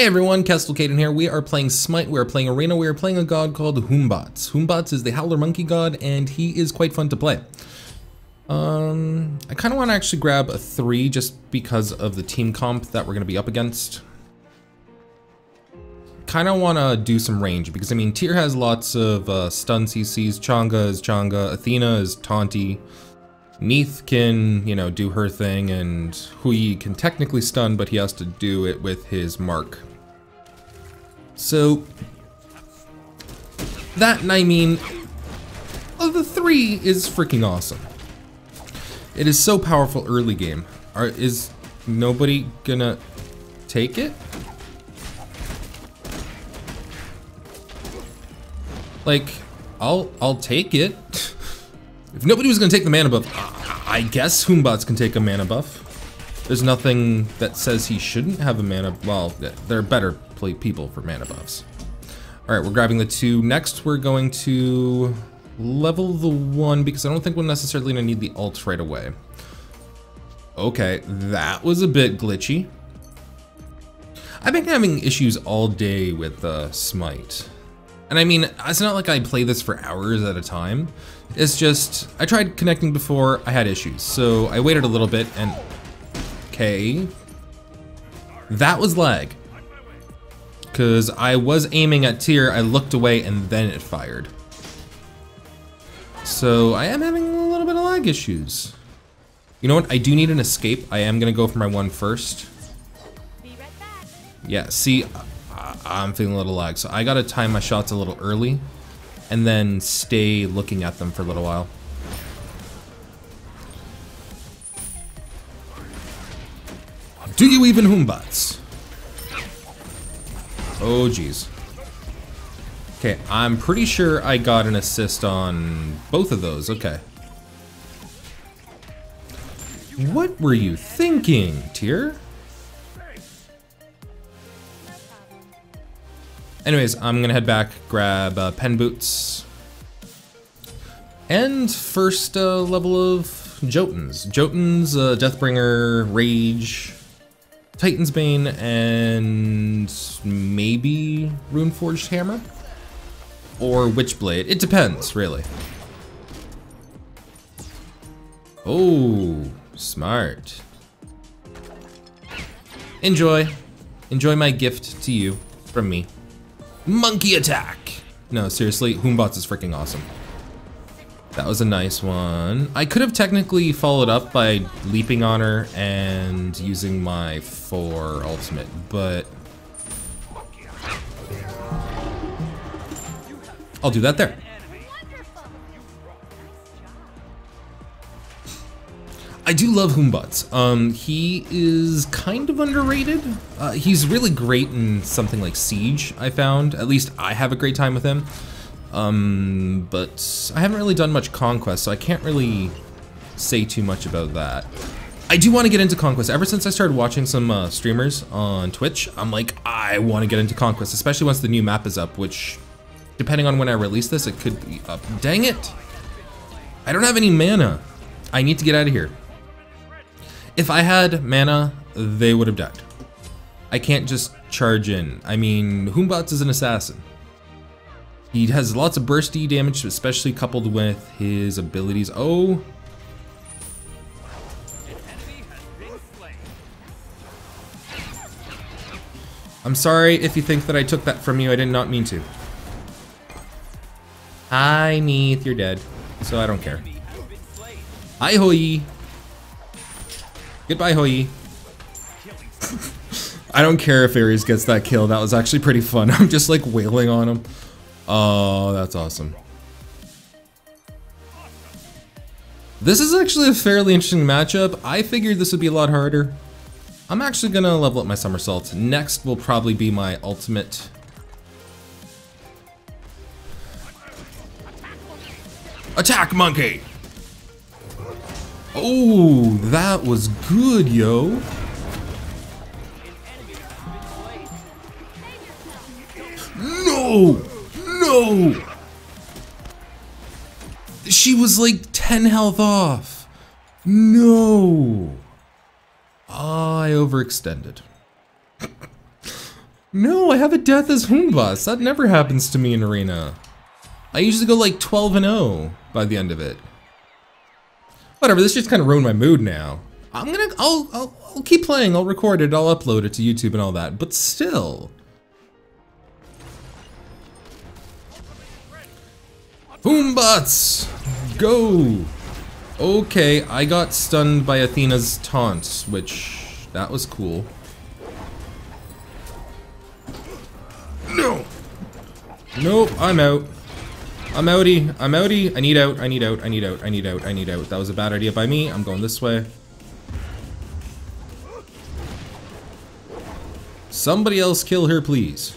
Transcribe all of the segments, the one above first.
Hey everyone, Kestalkayden here. We are playing Smite, we are playing Arena, we are playing a god called Hun Batz. Humbats is the Howler Monkey god, and he is quite fun to play. Um, I kind of want to actually grab a 3 just because of the team comp that we're going to be up against. Kind of want to do some range, because I mean, Tyr has lots of uh, stun CCs, Chang'e is Chang'e, Athena is Taunty, Neith can, you know, do her thing, and Hou Yi can technically stun, but he has to do it with his mark. So, that, I mean, of the three is freaking awesome. It is so powerful early game. Are, is nobody gonna take it? Like, I'll, I'll take it. If nobody was gonna take the mana buff, I guess Hun Batz can take a mana buff. There's nothing that says he shouldn't have a mana, well, they're better play people for mana buffs. All right, we're grabbing the two. Next, we're going to level the one because I don't think we're necessarily gonna need the ult right away. Okay, that was a bit glitchy. I've been having issues all day with uh, Smite. And I mean, it's not like I play this for hours at a time. It's just, I tried connecting before, I had issues. So I waited a little bit and, okay. That was lag. Cause I was aiming at Tyr, I looked away and then it fired. So I am having a little bit of lag issues. You know what, I do need an escape. I am gonna go for my one first. Yeah, see, I'm feeling a little lag. So I gotta time my shots a little early and then stay looking at them for a little while. Do you even Hun Batz? Oh geez. Okay, I'm pretty sure I got an assist on both of those. Okay. What were you thinking, Tyr? Anyways, I'm gonna head back, grab uh, pen boots, and first uh, level of Jotunn's. Jotunn's, uh, Deathbringer, Rage, Titan's Bane, and maybe Runeforged Hammer? Or Witchblade. It depends, really. Oh, smart. Enjoy. Enjoy my gift to you from me. Monkey attack! No, seriously, Hun Batz is freaking awesome. That was a nice one. I could have technically followed up by leaping on her and using my 4 ultimate, but... I'll do that there. I do love Hun Batz. Um, he is kind of underrated. Uh, he's really great in something like Siege, I found. At least I have a great time with him. Um, but I haven't really done much Conquest, so I can't really say too much about that. I do want to get into Conquest. Ever since I started watching some uh, streamers on Twitch, I'm like, I want to get into Conquest, especially once the new map is up, which, depending on when I release this, it could be up. Dang it! I don't have any mana. I need to get out of here. If I had mana, they would have died. I can't just charge in. I mean, Hun Batz is an assassin. He has lots of bursty damage, especially coupled with his abilities. Oh. I'm sorry if you think that I took that from you. I did not mean to. Hi, Neith. You're dead. So I don't care. Hi, Hou Yi. Goodbye, Hou Yi. I don't care if Ares gets that kill. That was actually pretty fun. I'm just like wailing on him. Oh, that's awesome. This is actually a fairly interesting matchup. I figured this would be a lot harder. I'm actually gonna level up my somersault. Next will probably be my ultimate. Attack monkey! Oh, that was good, yo. No! No! She was like 10 health off. No. Oh, I overextended. No, I have a death as Hun Batz. That never happens to me in Arena. I usually go like 12 and 0 by the end of it. Whatever, this just kind of ruined my mood now. I'm gonna, I'll, I'll, I'll keep playing, I'll record it, I'll upload it to YouTube and all that, but still. Boombots! Go! Okay, I got stunned by Athena's taunt, which, that was cool. No! Nope, I'm out. I'm outie, I'm outie, I need out, I need out, I need out, I need out, I need out. That was a bad idea by me, I'm going this way. Somebody else kill her, please.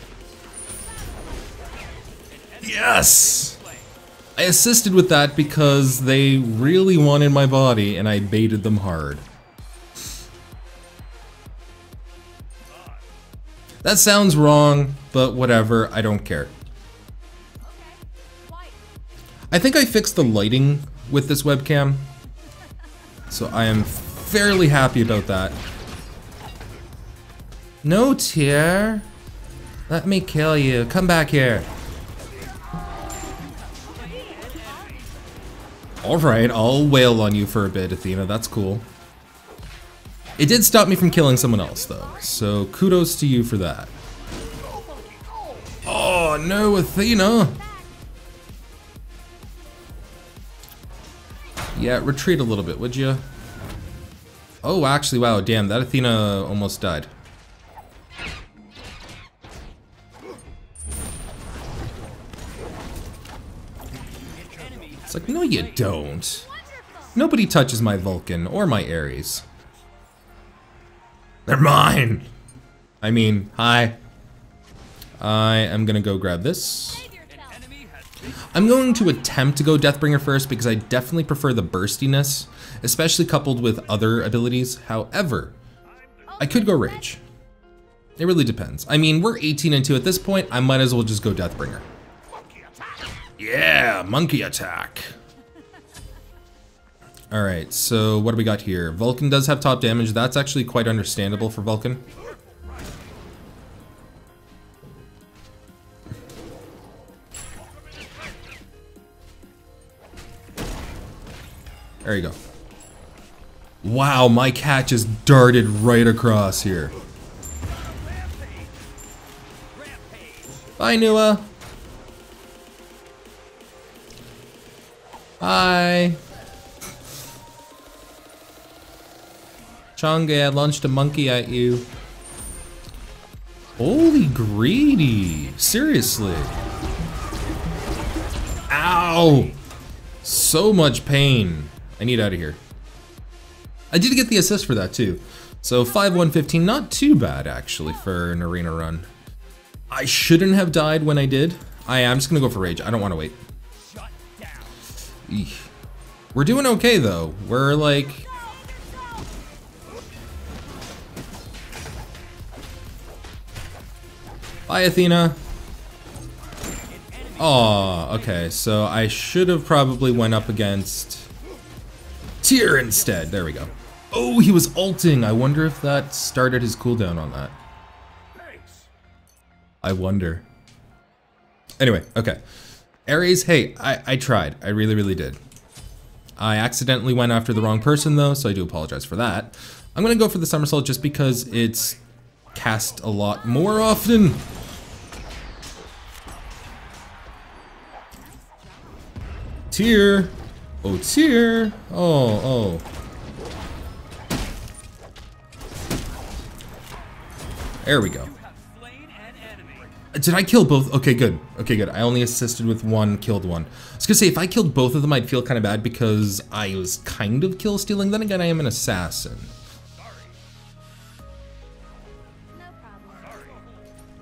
Yes! I assisted with that because they really wanted my body and I baited them hard. That sounds wrong, but whatever, I don't care. I think I fixed the lighting with this webcam, so I am fairly happy about that. No, Tyr. Let me kill you. Come back here. Alright, I'll wail on you for a bit, Athena. That's cool. It did stop me from killing someone else, though. So kudos to you for that. Oh, no, Athena. Yeah, retreat a little bit, would you? Oh, actually, wow, damn, that Athena almost died. It's like, no you don't. Nobody touches my Vulcan or my Ares. They're mine! I mean, hi. I am gonna go grab this. I'm going to attempt to go Deathbringer first because I definitely prefer the burstiness, especially coupled with other abilities. However, I could go Rage. It really depends. I mean, we're 18 and 2 at this point, I might as well just go Deathbringer. Yeah, monkey attack. Alright, so what do we got here? Vulcan does have top damage. That's actually quite understandable for Vulcan. There you go. Wow, my cat just darted right across here. Bye, Nua. Hi. Chang'e, I launched a monkey at you. Holy greedy. Seriously. Ow. So much pain. I need out of here. I did get the assist for that too. So 5-1-15, not too bad actually for an arena run. I shouldn't have died when I did. I am just gonna go for rage. I don't want to wait. Eesh. We're doing okay though. We're like... Bye Athena. Oh, okay. So I should have probably went up against Tyr instead. There we go. Oh, he was ulting. I wonder if that started his cooldown on that. I wonder. Anyway, okay. Ares, hey, I, I tried. I really, really did. I accidentally went after the wrong person though, so I do apologize for that. I'm gonna go for the somersault just because it's cast a lot more often. Tyr. Oh, Tyr. Oh, oh. There we go. Did I kill both? Okay, good. Okay, good. I only assisted with one, killed one. I was gonna say, if I killed both of them, I'd feel kind of bad because I was kind of kill stealing. Then again, I am an assassin.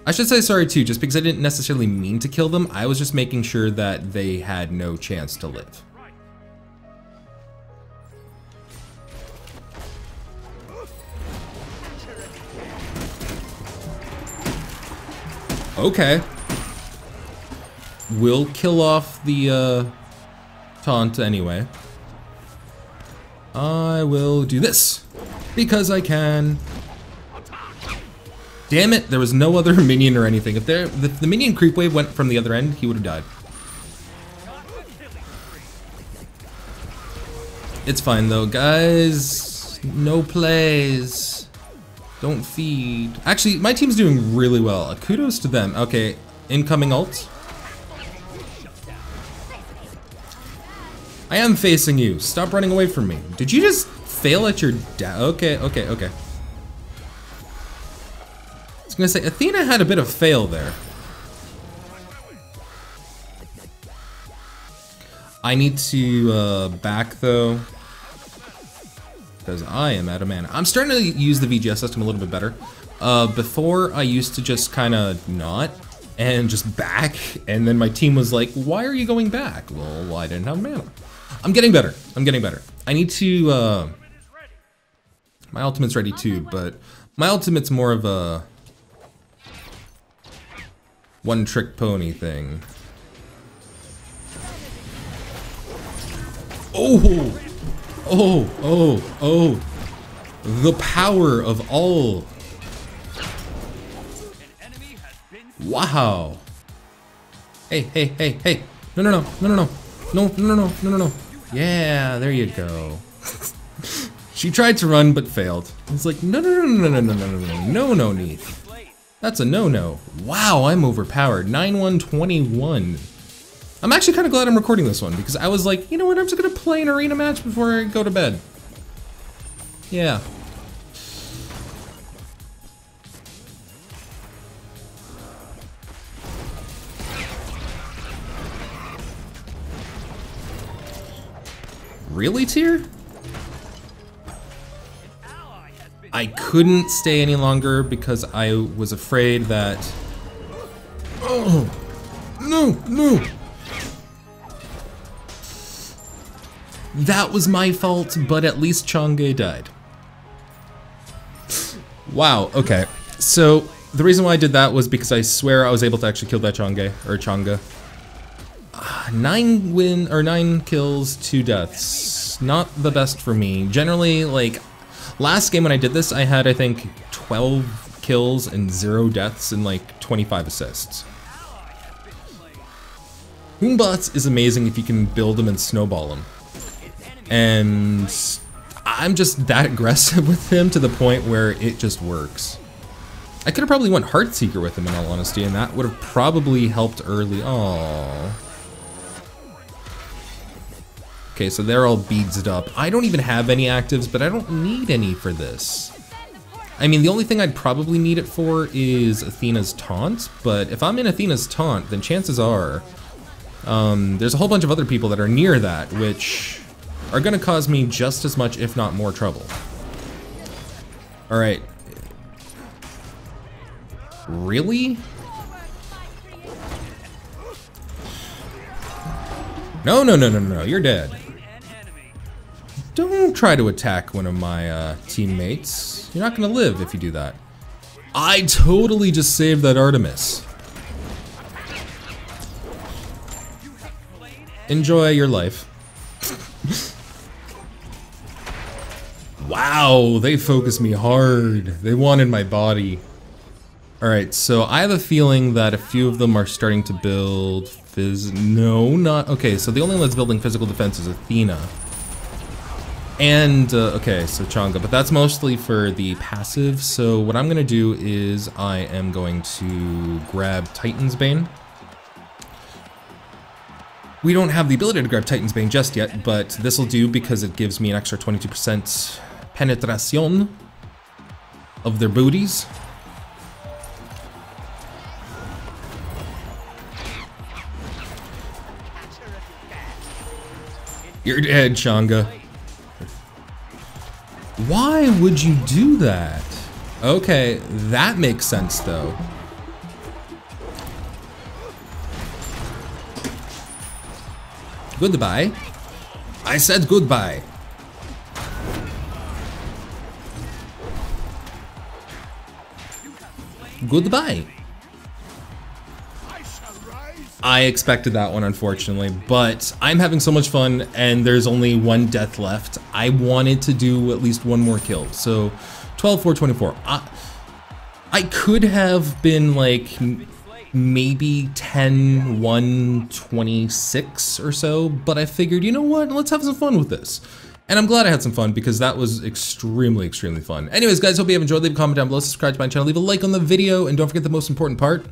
I should say sorry too, just because I didn't necessarily mean to kill them. I was just making sure that they had no chance to live. Okay. We'll kill off the uh, taunt anyway. I will do this because I can. Damn it, there was no other minion or anything. If, there, if the minion creep wave went from the other end, he would have died. It's fine though, guys. No plays. Don't feed. Actually, my team's doing really well. Kudos to them. Okay, incoming ult. I am facing you. Stop running away from me. Did you just fail at your da- Okay, okay, okay. I was gonna say, Athena had a bit of fail there. I need to uh, back though, because I am out of mana. I'm starting to use the VGS system a little bit better. Uh, before, I used to just kind of not and just back, and then my team was like, why are you going back? Well, I didn't have mana. I'm getting better. I'm getting better. I need to, uh, my ultimate's ready too, but my ultimate's more of a one trick pony thing. Oh! Oh, oh, oh. The power of all. Wow. Hey, hey, hey, hey. No, no, no, no, no, no. No, no, no, no, no, no, no. Yeah, there you go. she tried to run but failed. It's like, no, no, no, no, no, no, no, no, no, no, no, Neith. That's a no-no. Wow, I'm overpowered. 9-1-21. I'm actually kind of glad I'm recording this one because I was like, you know what, I'm just gonna play an arena match before I go to bed. Yeah. Really, Tyr? I couldn't stay any longer because I was afraid that... Oh! No, no! That was my fault, but at least Chang'e died. wow, okay. So, the reason why I did that was because I swear I was able to actually kill that Chang'e, or Chang'e. Uh, nine win, or nine kills, two deaths. Not the best for me. Generally, like, last game when I did this, I had, I think, 12 kills and zero deaths and like 25 assists. Hun Batz is amazing if you can build them and snowball them and I'm just that aggressive with him to the point where it just works. I could have probably went Heartseeker with him in all honesty, and that would have probably helped early. Oh. Okay, so they're all beadsed up. I don't even have any actives, but I don't need any for this. I mean, the only thing I'd probably need it for is Athena's taunt, but if I'm in Athena's taunt, then chances are um, there's a whole bunch of other people that are near that, which are going to cause me just as much, if not more trouble. Alright. Really? No, no, no, no, no, you're dead. Don't try to attack one of my uh, teammates. You're not gonna live if you do that. I totally just saved that Artemis. Enjoy your life. Wow, they focused me hard. They wanted my body. Alright, so I have a feeling that a few of them are starting to build phys- No, not- okay, so the only one that's building physical defense is Athena. And, uh, okay, so Chang'e, but that's mostly for the passive, so what I'm gonna do is I am going to grab Titan's Bane. We don't have the ability to grab Titan's Bane just yet, but this will do because it gives me an extra 22% penetration of their booties. You're dead, Chang'e. Why would you do that? Okay, that makes sense though. Goodbye. I said goodbye. Goodbye. I expected that one, unfortunately, but I'm having so much fun, and there's only one death left. I wanted to do at least one more kill, so 12, 4, 24. I, I could have been like maybe 10, 1, 26 or so, but I figured, you know what, let's have some fun with this. And I'm glad I had some fun because that was extremely, extremely fun. Anyways, guys, hope you have enjoyed. Leave a comment down below, subscribe to my channel, leave a like on the video, and don't forget the most important part,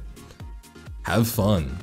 have fun.